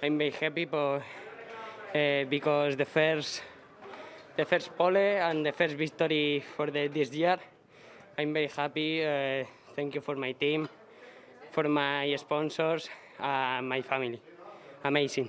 I'm very happy but, uh, because the first the first pole and the first victory for the, this year. I'm very happy. Uh, thank you for my team, for my sponsors, uh, my family. Amazing.